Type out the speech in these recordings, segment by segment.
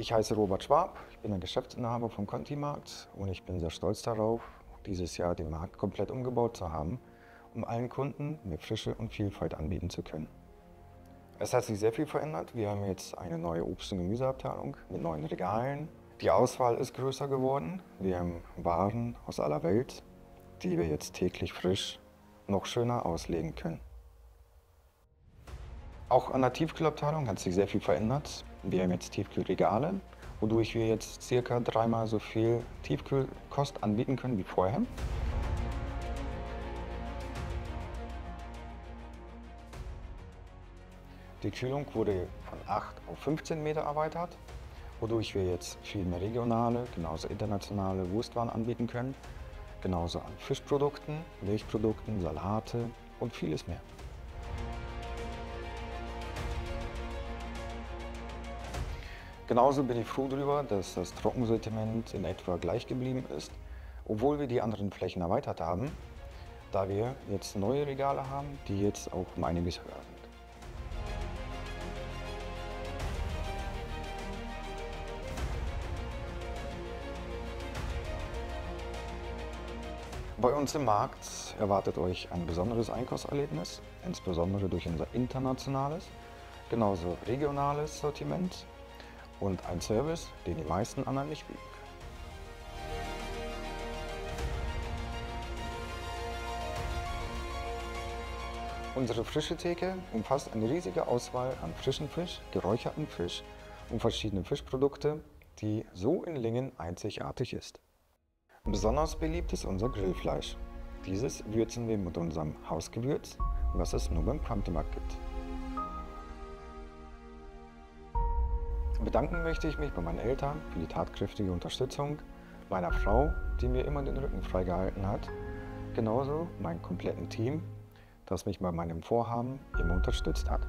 Ich heiße Robert Schwab, ich bin der Geschäftsinhaber vom Conti-Markt und ich bin sehr stolz darauf, dieses Jahr den Markt komplett umgebaut zu haben, um allen Kunden mehr Frische und Vielfalt anbieten zu können. Es hat sich sehr viel verändert. Wir haben jetzt eine neue Obst- und Gemüseabteilung mit neuen Regalen. Die Auswahl ist größer geworden. Wir haben Waren aus aller Welt, die wir jetzt täglich frisch noch schöner auslegen können. Auch an der Tiefkühlabteilung hat sich sehr viel verändert. Wir haben jetzt Tiefkühlregale, wodurch wir jetzt circa dreimal so viel Tiefkühlkost anbieten können wie vorher. Die Kühlung wurde von 8 auf 15 Meter erweitert, wodurch wir jetzt viel mehr regionale, genauso internationale Wurstwaren anbieten können, genauso an Fischprodukten, Milchprodukten, Salate und vieles mehr. Genauso bin ich froh darüber, dass das Trockensortiment in etwa gleich geblieben ist, obwohl wir die anderen Flächen erweitert haben, da wir jetzt neue Regale haben, die jetzt auch um einiges höher sind. Bei uns im Markt erwartet euch ein besonderes Einkaufserlebnis, insbesondere durch unser internationales, genauso regionales Sortiment und ein Service, den die meisten anderen nicht bieten. Unsere frische Theke umfasst eine riesige Auswahl an frischen Fisch, geräucherten Fisch und verschiedene Fischprodukte, die so in Lingen einzigartig ist. Besonders beliebt ist unser Grillfleisch. Dieses würzen wir mit unserem Hausgewürz, was es nur beim Quantimarkt gibt. Bedanken möchte ich mich bei meinen Eltern für die tatkräftige Unterstützung, meiner Frau, die mir immer den Rücken freigehalten hat, genauso meinem kompletten Team, das mich bei meinem Vorhaben immer unterstützt hat.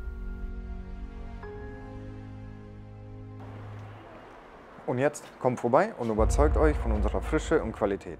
Und jetzt kommt vorbei und überzeugt euch von unserer Frische und Qualität.